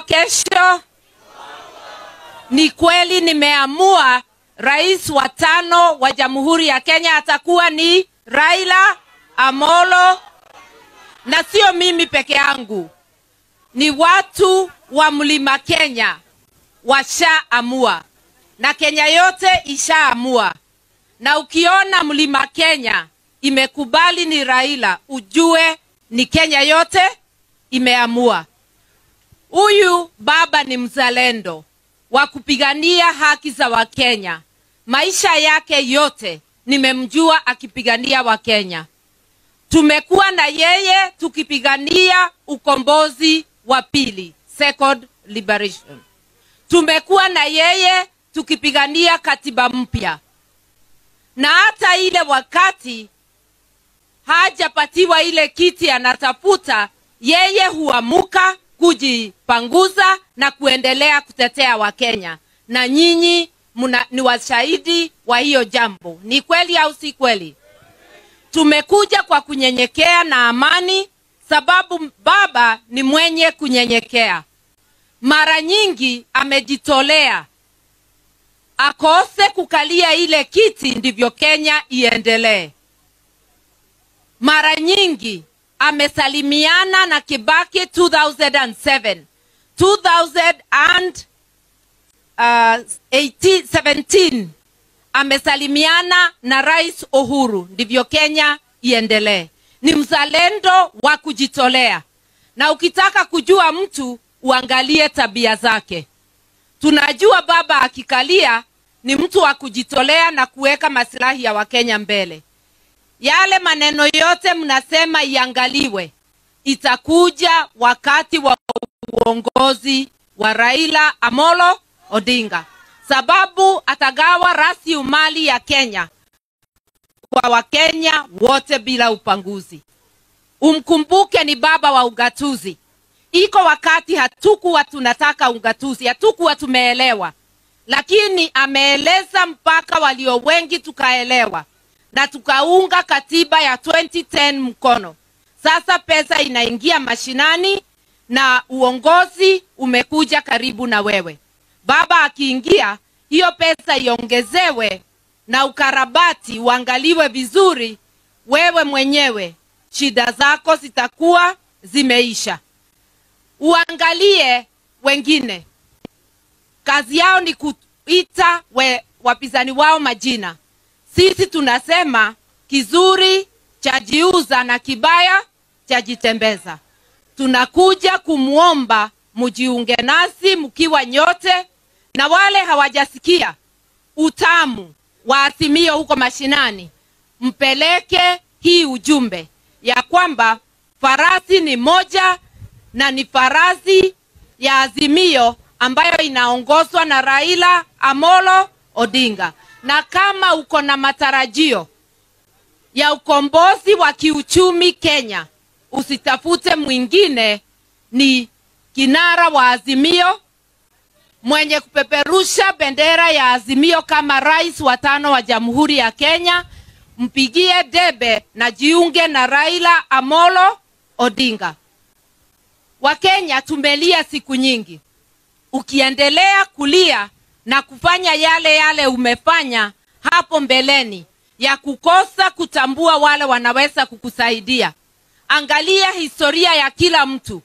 kesho. Ni kweli nimeamua rais wa tano wa Jamhuri ya Kenya atakuwa ni Raila Amolo, na sio mimi peke yangu, ni watu wa Mlima Kenya washaamua na Kenya yote ishaamua. Na ukiona Mlima Kenya imekubali ni Raila, ujue ni Kenya yote imeamua. Huyu baba ni mzalendo wa kupigania haki za Wakenya. Maisha yake yote nimemjua akipigania Wakenya. Tumekuwa na yeye tukipigania ukombozi wa pili, second liberation. Tumekuwa na yeye tukipigania katiba mpya, na hata ile wakati hajapatiwa ile kiti anatafuta, yeye huamuka kujipanguza na kuendelea kutetea Wakenya, na nyinyi muna, ni washahidi wa hiyo jambo. Ni kweli au si kweli? Tumekuja kwa kunyenyekea na amani, sababu baba ni mwenye kunyenyekea. Mara nyingi amejitolea akose kukalia ile kiti, ndivyo Kenya iendelee. Mara nyingi amesalimiana na Kibaki 2007 2017 amesalimiana na Rais Uhuru, ndivyo Kenya iendelee. Ni mzalendo wa kujitolea, na ukitaka kujua mtu uangalie tabia zake. Tunajua baba akikalia ni mtu wa kujitolea na kuweka masilahi ya Wakenya mbele. Yale maneno yote mnasema iangaliwe, itakuja wakati wa uongozi wa Raila Amolo Odinga, sababu atagawa rasi umali ya Kenya kwa Wakenya wote bila upanguzi. Umkumbuke ni baba wa ugatuzi. Iko wakati hatukuwa tunataka ugatuzi, hatukuwa tumeelewa, lakini ameeleza mpaka walio wengi tukaelewa na tukaunga katiba ya 2010 mkono. Sasa pesa inaingia mashinani na uongozi umekuja karibu na wewe. Baba akiingia, hiyo pesa iongezewe na ukarabati uangaliwe vizuri, wewe mwenyewe shida zako zitakuwa zimeisha. Uangalie wengine, kazi yao ni kuita we, wapinzani wao majina. Sisi tunasema kizuri chajiuza na kibaya chajitembeza. Tunakuja kumwomba mjiunge nasi mkiwa nyote, na wale hawajasikia utamu wa Azimio huko mashinani, mpeleke hii ujumbe ya kwamba farasi ni moja na ni farasi ya Azimio ambayo inaongozwa na Raila Amolo Odinga na kama uko na matarajio ya ukombozi wa kiuchumi Kenya, usitafute mwingine, ni kinara wa Azimio mwenye kupeperusha bendera ya Azimio kama rais wa tano wa Jamhuri ya Kenya. Mpigie debe na jiunge na Raila Amolo Odinga. Wakenya tumelia siku nyingi, ukiendelea kulia na kufanya yale yale umefanya hapo mbeleni ya kukosa kutambua wale wanaweza kukusaidia. Angalia historia ya kila mtu.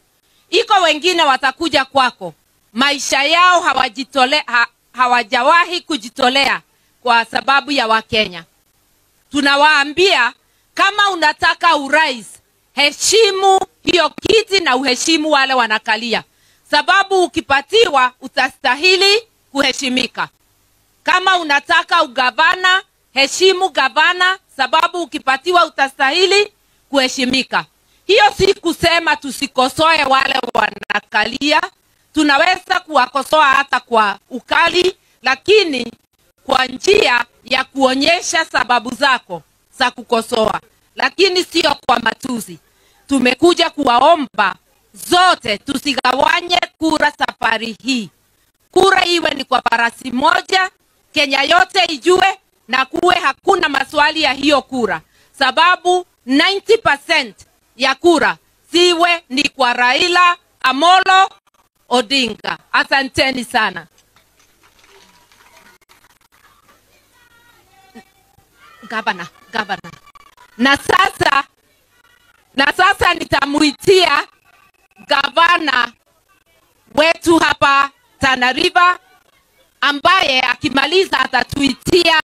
Iko wengine watakuja kwako, maisha yao hawajitole, ha, hawajawahi kujitolea kwa sababu ya Wakenya. Tunawaambia kama unataka urais, heshimu hiyo kiti na uheshimu wale wanakalia, sababu ukipatiwa utastahili kuheshimika. Kama unataka ugavana, heshimu gavana, sababu ukipatiwa utastahili kuheshimika. Hiyo si kusema tusikosoe wale wanakalia, tunaweza kuwakosoa hata kwa ukali, lakini kwa njia ya kuonyesha sababu zako za kukosoa, lakini sio kwa matuzi. Tumekuja kuwaomba zote tusigawanye kura safari hii kura iwe ni kwa farasi moja, Kenya yote ijue na kuwe hakuna maswali ya hiyo kura, sababu 90% ya kura ziwe ni kwa Raila Amolo Odinga. Asanteni sana. Gavana, gavana. Na sasa, na sasa nitamuitia gavana wetu hapa Tana River ambaye akimaliza atatuitia